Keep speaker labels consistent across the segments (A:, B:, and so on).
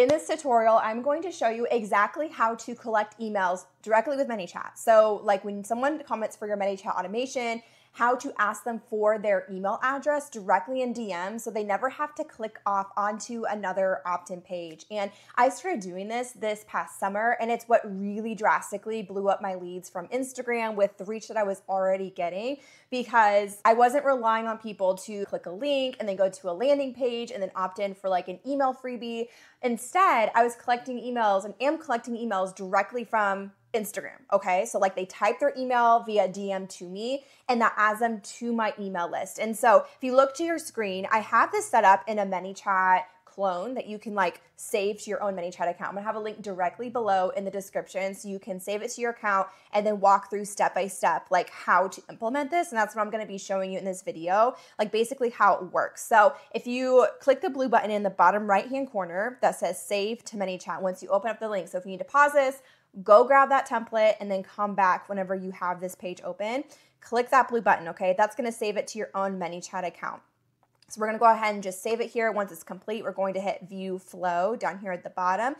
A: In this tutorial, I'm going to show you exactly how to collect emails directly with ManyChat. So like when someone comments for your ManyChat automation, how to ask them for their email address directly in DM so they never have to click off onto another opt in page. And I started doing this this past summer, and it's what really drastically blew up my leads from Instagram with the reach that I was already getting because I wasn't relying on people to click a link and then go to a landing page and then opt in for like an email freebie. Instead, I was collecting emails and am collecting emails directly from Instagram. Okay. So, like, they type their email via DM to me, and that adds them to my email list. And so, if you look to your screen, I have this set up in a ManyChat clone that you can like save to your own ManyChat account. I'm gonna have a link directly below in the description so you can save it to your account and then walk through step by step like how to implement this. And that's what I'm gonna be showing you in this video, like basically how it works. So if you click the blue button in the bottom right hand corner that says save to ManyChat once you open up the link. So if you need to pause this, go grab that template and then come back whenever you have this page open. Click that blue button, okay? That's gonna save it to your own ManyChat account. So we're gonna go ahead and just save it here. Once it's complete, we're going to hit view flow down here at the bottom.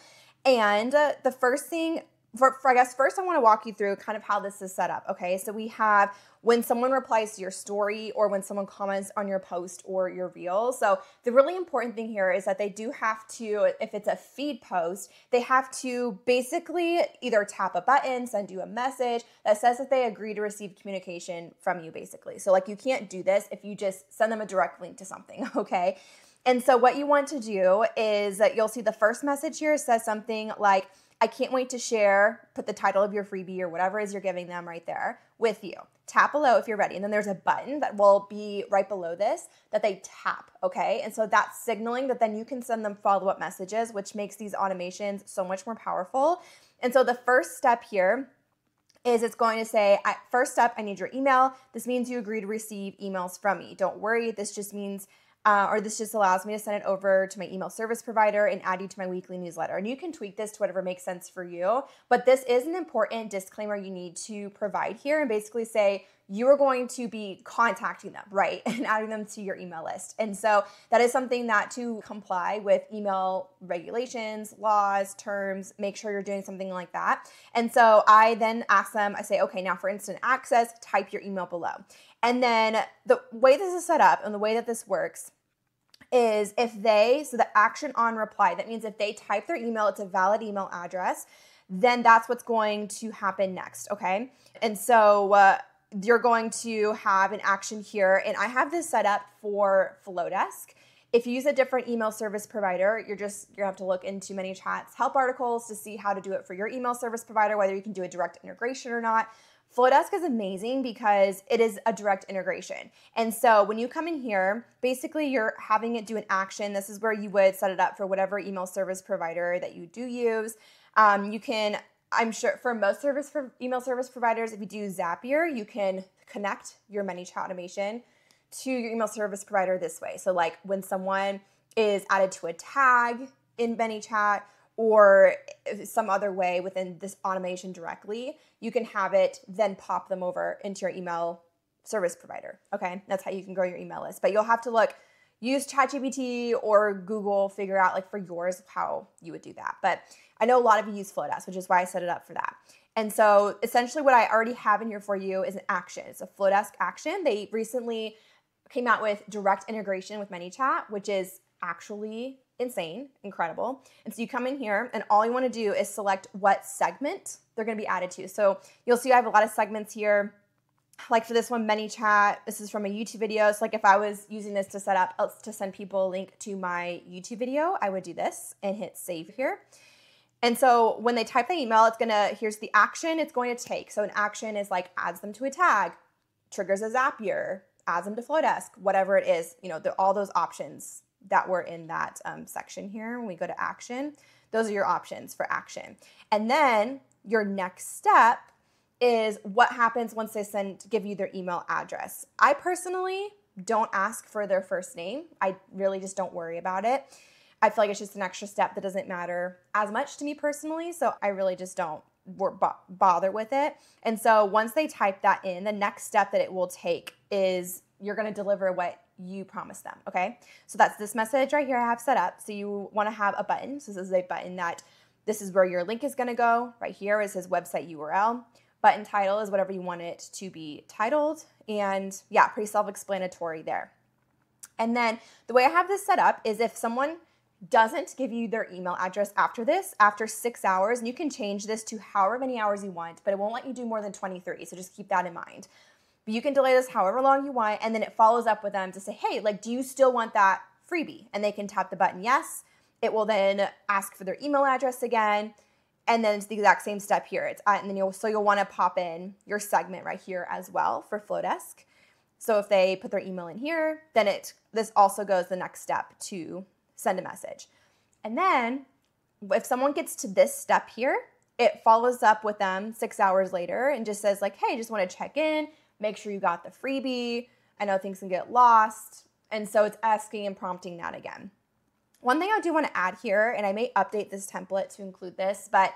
A: And uh, the first thing for, for, I guess first I want to walk you through kind of how this is set up. Okay, so we have when someone replies to your story or when someone comments on your post or your reel. So the really important thing here is that they do have to, if it's a feed post, they have to basically either tap a button, send you a message that says that they agree to receive communication from you, basically. So like you can't do this if you just send them a direct link to something. Okay. And so what you want to do is that you'll see the first message here says something like I can't wait to share, put the title of your freebie or whatever it is you're giving them right there with you. Tap below if you're ready. And then there's a button that will be right below this that they tap, okay? And so that's signaling that then you can send them follow up messages, which makes these automations so much more powerful. And so the first step here is it's going to say, first up, I need your email. This means you agree to receive emails from me. Don't worry, this just means uh, or this just allows me to send it over to my email service provider and add you to my weekly newsletter. And you can tweak this to whatever makes sense for you. But this is an important disclaimer you need to provide here and basically say, you are going to be contacting them, right? And adding them to your email list. And so that is something that to comply with email regulations, laws, terms, make sure you're doing something like that. And so I then ask them, I say, okay, now for instant access, type your email below. And then the way this is set up and the way that this works is if they, so the action on reply, that means if they type their email, it's a valid email address, then that's what's going to happen next, okay? And so uh, you're going to have an action here, and I have this set up for Flodesk. If you use a different email service provider, you're just you're gonna have to look into ManyChat's help articles to see how to do it for your email service provider, whether you can do a direct integration or not. Flodesk is amazing because it is a direct integration. And so when you come in here, basically you're having it do an action. This is where you would set it up for whatever email service provider that you do use. Um, you can, I'm sure for most service for email service providers, if you do Zapier, you can connect your ManyChat automation to your email service provider this way. So like when someone is added to a tag in ManyChat or some other way within this automation directly, you can have it then pop them over into your email service provider. Okay, that's how you can grow your email list. But you'll have to look, use ChatGPT or Google, figure out like for yours how you would do that. But I know a lot of you use Flodesk, which is why I set it up for that. And so essentially, what I already have in here for you is an action. It's a Flodesk action. They recently came out with direct integration with ManyChat, which is actually insane, incredible. And so you come in here and all you want to do is select what segment they're going to be added to. So you'll see I have a lot of segments here. Like for this one, ManyChat, this is from a YouTube video. So like if I was using this to set up, to send people a link to my YouTube video, I would do this and hit save here. And so when they type the email, it's gonna, here's the action it's going to take. So an action is like adds them to a tag, triggers a Zapier, adds them to Flodesk, whatever it is, you know, all those options that were in that um, section here when we go to action. Those are your options for action. And then your next step is what happens once they send give you their email address. I personally don't ask for their first name. I really just don't worry about it. I feel like it's just an extra step that doesn't matter as much to me personally, so I really just don't bother with it. And so once they type that in, the next step that it will take is you're going to deliver what you promised them. Okay. So that's this message right here I have set up. So you want to have a button. So this is a button that this is where your link is going to go. Right here is his website URL. Button title is whatever you want it to be titled. And yeah, pretty self explanatory there. And then the way I have this set up is if someone doesn't give you their email address after this, after six hours, and you can change this to however many hours you want, but it won't let you do more than 23. So just keep that in mind. But you can delay this however long you want, and then it follows up with them to say, hey, like, do you still want that freebie? And they can tap the button yes. It will then ask for their email address again. And then it's the exact same step here. It's uh, and then you'll so you'll want to pop in your segment right here as well for Flodesk. So if they put their email in here, then it this also goes the next step to send a message. And then if someone gets to this step here, it follows up with them six hours later and just says, like, hey, just want to check in, make sure you got the freebie. I know things can get lost. And so it's asking and prompting that again. One thing I do want to add here, and I may update this template to include this, but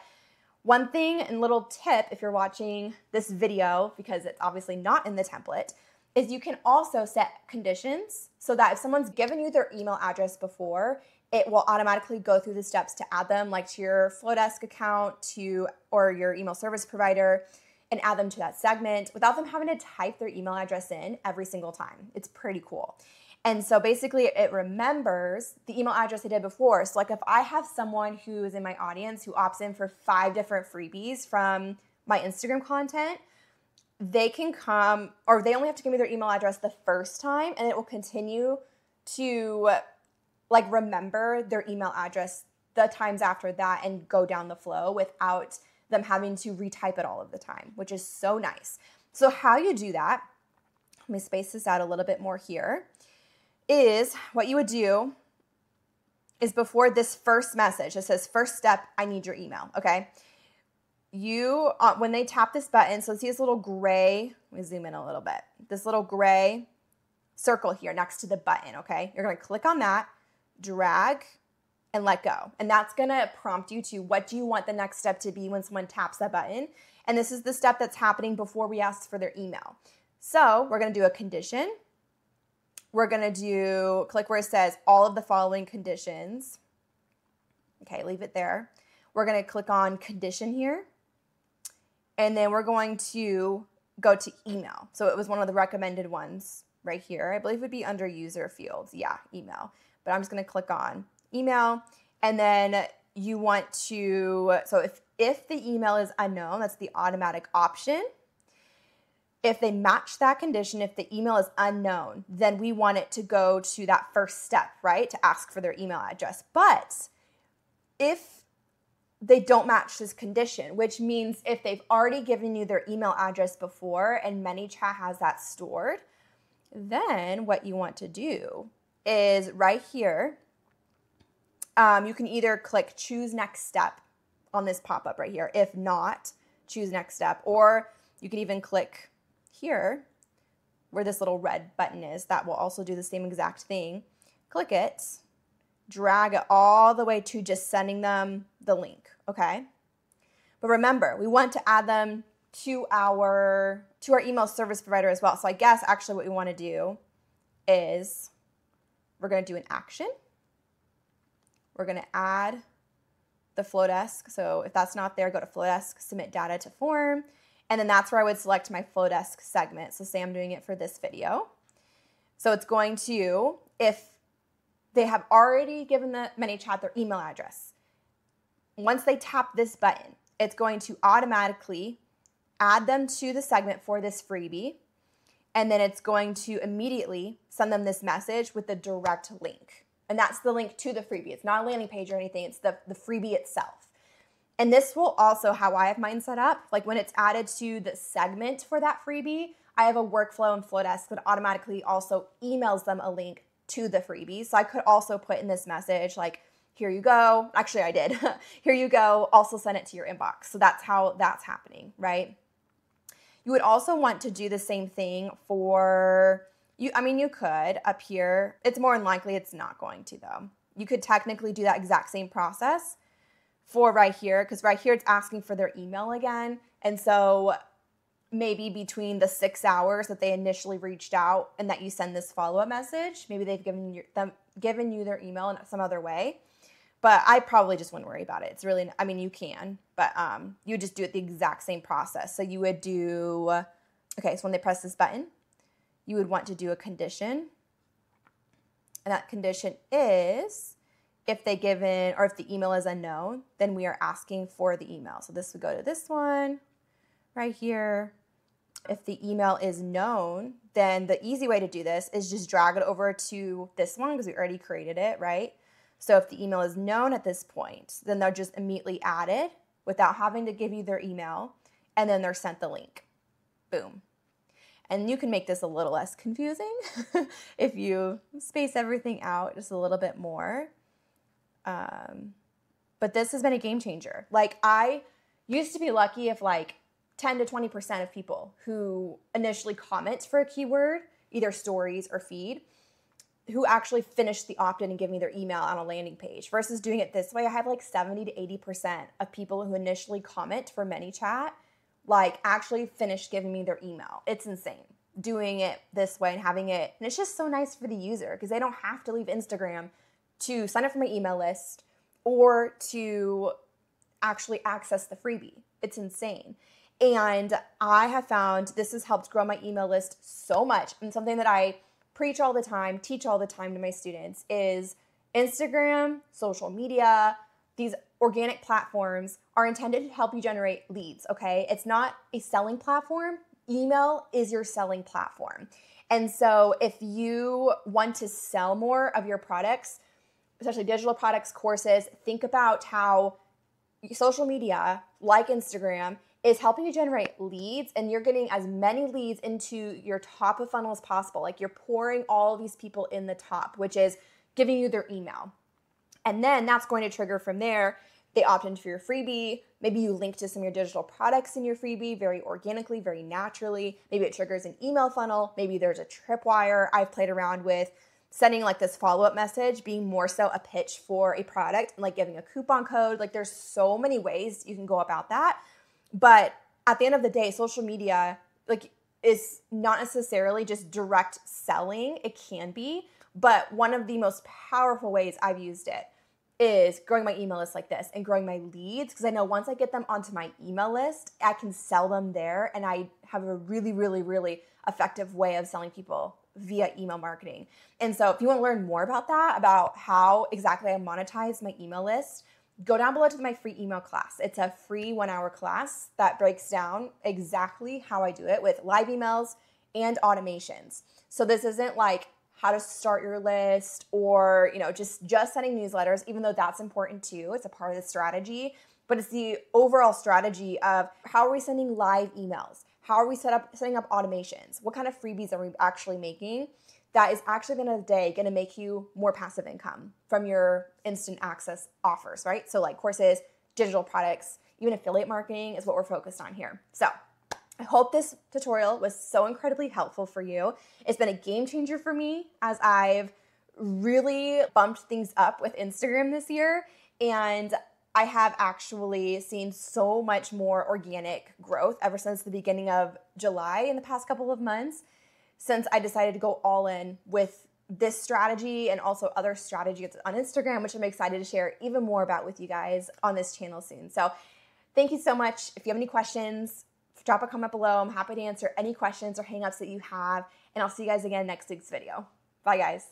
A: one thing and little tip if you're watching this video, because it's obviously not in the template, is you can also set conditions so that if someone's given you their email address before, it will automatically go through the steps to add them like to your Flodesk account to or your email service provider and add them to that segment without them having to type their email address in every single time. It's pretty cool. And so basically it remembers the email address they did before. So like if I have someone who is in my audience who opts in for five different freebies from my Instagram content, they can come or they only have to give me their email address the first time and it will continue to like remember their email address the times after that and go down the flow without them having to retype it all of the time, which is so nice. So, how you do that, let me space this out a little bit more here, is what you would do is before this first message, it says, first step, I need your email, okay? you uh, when they tap this button so see this little gray let me zoom in a little bit. This little gray circle here next to the button okay? You're going to click on that drag and let go. And that's going to prompt you to what do you want the next step to be when someone taps that button? And this is the step that's happening before we ask for their email. So we're going to do a condition we're going to do click where it says all of the following conditions okay leave it there we're going to click on condition here and then we're going to go to email. So it was one of the recommended ones right here. I believe would be under user fields. Yeah, email. But I'm just going to click on email and then you want to so if if the email is unknown, that's the automatic option. If they match that condition, if the email is unknown, then we want it to go to that first step, right? To ask for their email address. But if they don't match this condition, which means if they've already given you their email address before and ManyChat has that stored, then what you want to do is right here, um, you can either click choose next step on this pop up right here. If not, choose next step. Or you can even click here where this little red button is. That will also do the same exact thing. Click it, drag it all the way to just sending them the link okay? But remember, we want to add them to our to our email service provider as well. So I guess actually what we want to do is we're going to do an action. We're going to add the Flodesk. So if that's not there, go to Flodesk, submit data to form, and then that's where I would select my Flodesk segment. So say I'm doing it for this video. So it's going to, if they have already given the ManyChat their email address, once they tap this button, it's going to automatically add them to the segment for this freebie. And then it's going to immediately send them this message with the direct link. And that's the link to the freebie. It's not a landing page or anything, it's the, the freebie itself. And this will also how I have mine set up. Like when it's added to the segment for that freebie, I have a workflow in Flodesk that automatically also emails them a link to the freebie. So I could also put in this message like, here you go. Actually, I did. here you go. Also send it to your inbox. So that's how that's happening, right? You would also want to do the same thing for you. I mean, you could up here. It's more than likely it's not going to though. You could technically do that exact same process for right here because right here it's asking for their email again. And so maybe between the six hours that they initially reached out and that you send this follow-up message maybe they've given you them given you their email in some other way. But i probably just wouldn't worry about it. It's really i mean you can but um, you would just do it the exact same process. So you would do okay so when they press this button you would want to do a condition. And that condition is if they give in or if the email is unknown then we are asking for the email so this would go to this one right here if the email is known, then the easy way to do this is just drag it over to this one because we already created it, right? So if the email is known at this point, then they're just immediately added without having to give you their email, and then they're sent the link. Boom. And you can make this a little less confusing if you space everything out just a little bit more. Um, but this has been a game changer. Like, I used to be lucky if, like, 10 to 20% of people who initially comment for a keyword, either stories or feed, who actually finish the opt-in and give me their email on a landing page versus doing it this way. I have like 70 to 80% of people who initially comment for ManyChat like actually finish giving me their email. It's insane doing it this way and having it. And it's just so nice for the user because they don't have to leave Instagram to sign up for my email list or to actually access the freebie. It's insane. And I have found this has helped grow my email list so much. And something that I preach all the time, teach all the time to my students is Instagram, social media, these organic platforms are intended to help you generate leads, okay? It's not a selling platform. Email is your selling platform. And so if you want to sell more of your products, especially digital products, courses, think about how social media like Instagram is helping you generate leads and you're getting as many leads into your top of funnel as possible. Like you're pouring all these people in the top, which is giving you their email. And then that's going to trigger from there. They opt into your freebie. Maybe you link to some of your digital products in your freebie very organically, very naturally. Maybe it triggers an email funnel. Maybe there's a tripwire. I've played around with sending like this follow up message being more so a pitch for a product and like giving a coupon code. Like there's so many ways you can go about that. But at the end of the day, social media like is not necessarily just direct selling. It can be, but one of the most powerful ways I've used it is growing my email list like this and growing my leads because I know once I get them onto my email list, I can sell them there and I have a really really really effective way of selling people via email marketing. And so if you want to learn more about that, about how exactly I monetize my email list, go down below to my free email class. It's a free one hour class that breaks down exactly how I do it with live emails and automations. So this isn't like how to start your list or, you know, just just sending newsletters even though that's important too. It's a part of the strategy, but it's the overall strategy of how are we sending live emails? How are we set up setting up automations? What kind of freebies are we actually making? that is actually at the end of the day going to make you more passive income from your instant access offers, right? So, like courses, digital products, even affiliate marketing is what we're focused on here. So, I hope this tutorial was so incredibly helpful for you. It's been a game changer for me as I've really bumped things up with Instagram this year. And I have actually seen so much more organic growth ever since the beginning of July in the past couple of months since I decided to go all in with this strategy and also other strategies on Instagram, which I'm excited to share even more about with you guys on this channel soon. So, thank you so much. If you have any questions, drop a comment below. I'm happy to answer any questions or hangups that you have. And I'll see you guys again next week's video. Bye, guys.